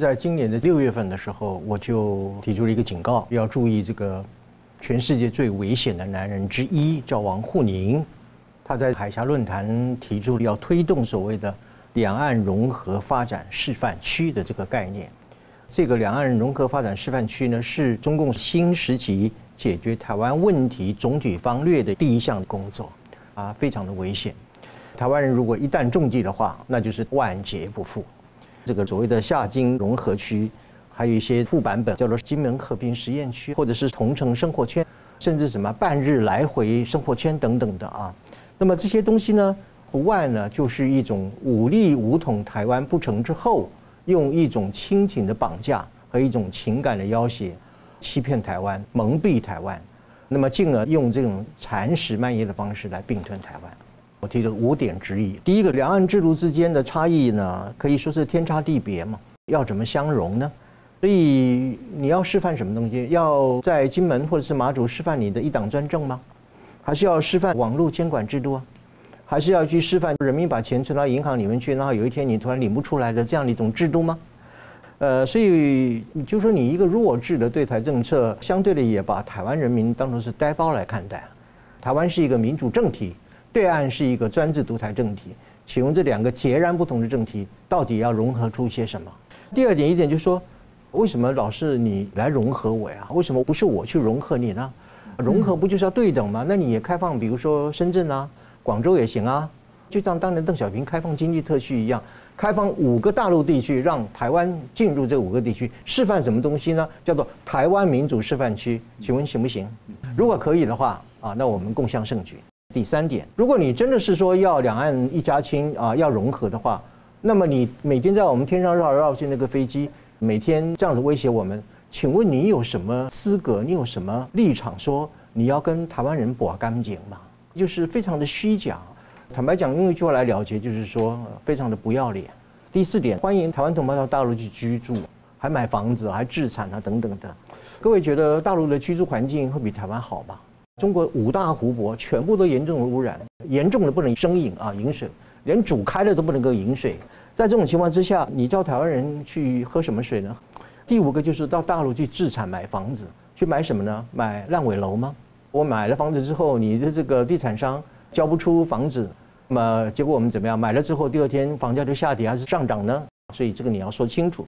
在今年的六月份的时候，我就提出了一个警告，要注意这个全世界最危险的男人之一，叫王沪宁。他在海峡论坛提出了要推动所谓的两岸融合发展示范区的这个概念。这个两岸融合发展示范区呢，是中共新时期解决台湾问题总体方略的第一项工作，啊，非常的危险。台湾人如果一旦中计的话，那就是万劫不复。这个所谓的下金融合区，还有一些副版本叫做金门和平实验区，或者是同城生活圈，甚至什么半日来回生活圈等等的啊。那么这些东西呢，不外呢就是一种武力武统台湾不成之后。用一种亲情的绑架和一种情感的要挟，欺骗台湾、蒙蔽台湾，那么进而用这种蚕食蔓延的方式来并吞台湾。我提了五点质疑：第一个，两岸制度之间的差异呢，可以说是天差地别嘛，要怎么相容呢？所以你要示范什么东西？要在金门或者是马祖示范你的一党专政吗？还是要示范网络监管制度啊？还是要去示范人民把钱存到银行里面去，然后有一天你突然领不出来的这样的一种制度吗？呃，所以就说你一个弱智的对台政策，相对的也把台湾人民当成是呆包来看待。台湾是一个民主政体，对岸是一个专制独裁政体，请问这两个截然不同的政体，到底要融合出些什么？第二点一点就是说，为什么老是你来融合我呀？为什么不是我去融合你呢？融合不就是要对等吗？那你也开放，比如说深圳啊。广州也行啊，就像当年邓小平开放经济特区一样，开放五个大陆地区，让台湾进入这五个地区，示范什么东西呢？叫做台湾民主示范区，请问行不行？如果可以的话啊，那我们共襄盛举。第三点，如果你真的是说要两岸一家亲啊，要融合的话，那么你每天在我们天上绕来绕去那个飞机，每天这样子威胁我们，请问你有什么资格？你有什么立场说你要跟台湾人搏干净吗？就是非常的虚假，坦白讲，用一句话来了结，就是说非常的不要脸。第四点，欢迎台湾同胞到大陆去居住，还买房子，还自产啊等等的。各位觉得大陆的居住环境会比台湾好吗？中国五大湖泊全部都严重的污染，严重的不能生饮啊，饮水连煮开了都不能够饮水。在这种情况之下，你叫台湾人去喝什么水呢？第五个就是到大陆去自产买房子，去买什么呢？买烂尾楼吗？我买了房子之后，你的这个地产商交不出房子，那么结果我们怎么样？买了之后第二天房价就下跌还是上涨呢？所以这个你要说清楚。